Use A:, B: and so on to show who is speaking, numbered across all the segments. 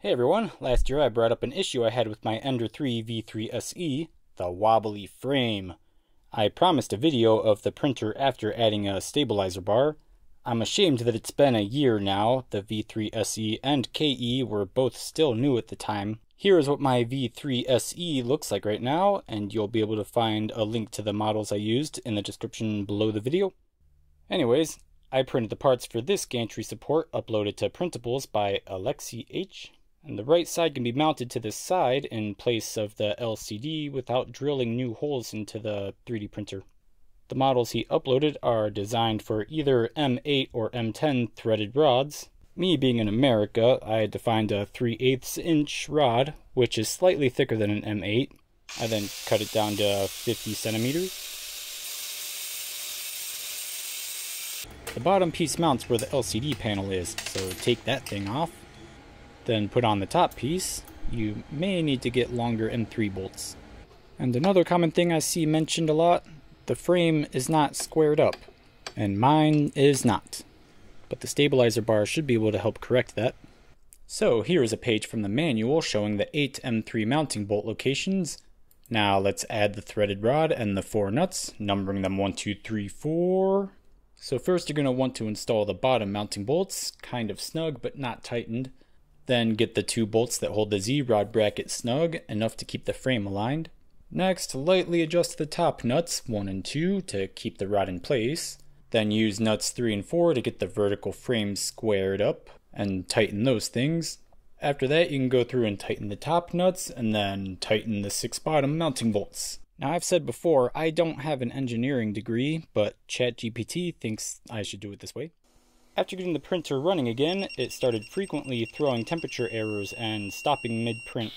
A: Hey everyone, last year I brought up an issue I had with my Ender 3 V3 SE, the wobbly frame. I promised a video of the printer after adding a stabilizer bar. I'm ashamed that it's been a year now, the V3 SE and KE were both still new at the time. Here is what my V3 SE looks like right now, and you'll be able to find a link to the models I used in the description below the video. Anyways, I printed the parts for this gantry support uploaded to Printables by Alexey H and the right side can be mounted to the side in place of the LCD without drilling new holes into the 3D printer. The models he uploaded are designed for either M8 or M10 threaded rods. Me being in America, I had to find a 3 8 inch rod, which is slightly thicker than an M8. I then cut it down to 50 centimeters. The bottom piece mounts where the LCD panel is, so take that thing off then put on the top piece, you may need to get longer M3 bolts. And another common thing I see mentioned a lot, the frame is not squared up, and mine is not. But the stabilizer bar should be able to help correct that. So here is a page from the manual showing the 8 M3 mounting bolt locations. Now let's add the threaded rod and the four nuts, numbering them 1, 2, 3, 4. So first you're going to want to install the bottom mounting bolts, kind of snug but not tightened. Then get the two bolts that hold the Z-rod bracket snug, enough to keep the frame aligned. Next, lightly adjust the top nuts 1 and 2 to keep the rod in place. Then use nuts 3 and 4 to get the vertical frame squared up and tighten those things. After that, you can go through and tighten the top nuts and then tighten the six bottom mounting bolts. Now, I've said before, I don't have an engineering degree, but ChatGPT thinks I should do it this way. After getting the printer running again, it started frequently throwing temperature errors and stopping mid-print.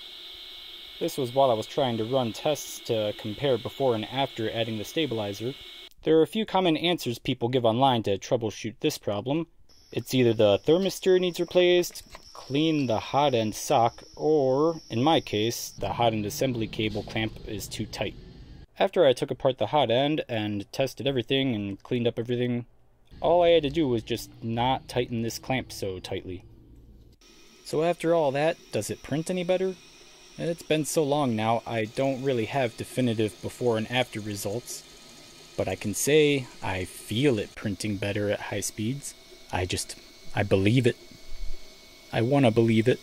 A: This was while I was trying to run tests to compare before and after adding the stabilizer. There are a few common answers people give online to troubleshoot this problem. It's either the thermistor needs replaced, clean the hot end sock, or, in my case, the hot end assembly cable clamp is too tight. After I took apart the hot end and tested everything and cleaned up everything, all I had to do was just not tighten this clamp so tightly. So after all that, does it print any better? It's been so long now, I don't really have definitive before and after results. But I can say I feel it printing better at high speeds. I just, I believe it. I want to believe it.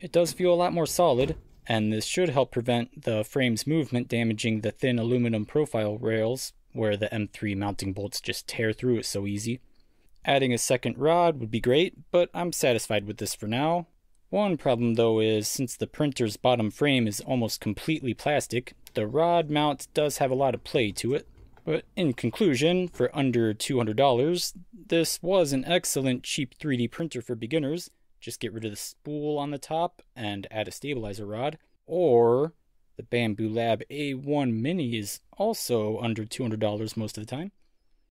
A: It does feel a lot more solid, and this should help prevent the frame's movement damaging the thin aluminum profile rails where the M3 mounting bolts just tear through it so easy. Adding a second rod would be great, but I'm satisfied with this for now. One problem though is since the printer's bottom frame is almost completely plastic, the rod mount does have a lot of play to it. But in conclusion, for under $200, this was an excellent cheap 3D printer for beginners. Just get rid of the spool on the top and add a stabilizer rod. Or the Bambu Lab A1 Mini is also under $200 most of the time.